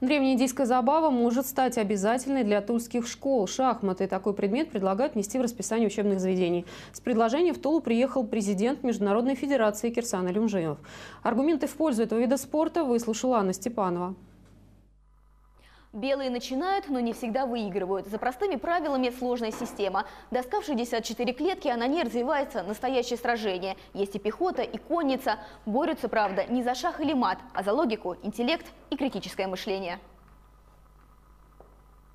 Древнеиндийская забава может стать обязательной для тульских школ. Шахматы – такой предмет предлагают внести в расписание учебных заведений. С предложением в Тулу приехал президент Международной федерации Кирсан Алюмжинов. Аргументы в пользу этого вида спорта выслушала Анна Степанова. Белые начинают, но не всегда выигрывают. За простыми правилами сложная система. Доска в 64 клетки, а на ней развивается настоящее сражение. Есть и пехота, и конница. Борются, правда, не за шах или мат, а за логику, интеллект и критическое мышление.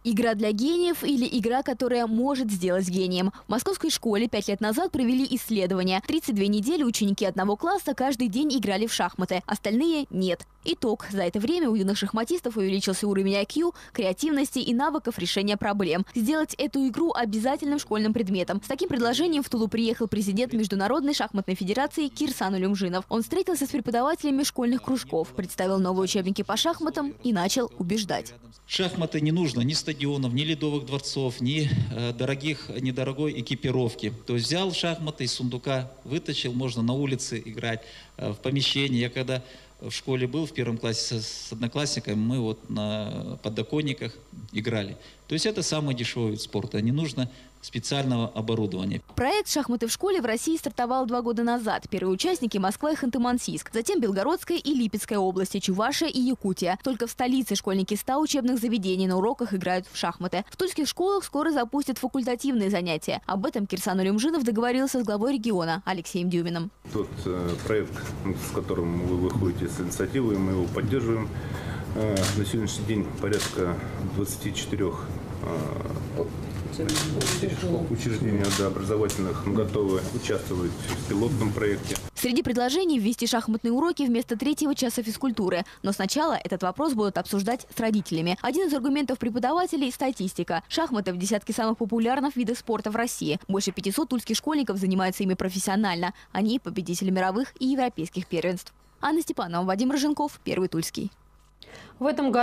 Игра для гениев или игра, которая может сделать гением. В московской школе пять лет назад провели исследование. 32 недели ученики одного класса каждый день играли в шахматы, остальные – нет. Итог. За это время у юных шахматистов увеличился уровень IQ, креативности и навыков решения проблем. Сделать эту игру обязательным школьным предметом. С таким предложением в Тулу приехал президент Международной шахматной федерации Кирсан Улюмжинов. Он встретился с преподавателями школьных кружков, представил новые учебники по шахматам и начал убеждать. Шахматы не нужно ни стадионов, ни ледовых дворцов, ни э, дорогих, недорогой экипировки. То есть взял шахматы из сундука, вытащил, можно на улице играть, э, в помещении. Я когда в школе был в первом классе с одноклассниками, мы вот на подоконниках играли. То есть это самый дешевый вид спорта. Не нужно специального оборудования. Проект «Шахматы в школе» в России стартовал два года назад. Первые участники – Москва и Ханты-Мансийск. Затем Белгородская и Липецкая области, Чувашия и Якутия. Только в столице школьники 100 учебных заведений на уроках играют в шахматы. В тульских школах скоро запустят факультативные занятия. Об этом Кирсан Улюмжинов договорился с главой региона Алексеем Дюминым. Тот э, проект, с которым вы выходите с инициативой, мы его поддерживаем. Э, на сегодняшний день порядка 24 э, учреждения да, образовательных готовы участвовать в пилотном проекте. Среди предложений ввести шахматные уроки вместо третьего часа физкультуры. Но сначала этот вопрос будут обсуждать с родителями. Один из аргументов преподавателей – статистика. Шахматы в десятке самых популярных видов спорта в России. Больше 500 тульских школьников занимаются ими профессионально. Они – победители мировых и европейских первенств. Анна Степанова, Вадим Роженков, Первый Тульский. В этом году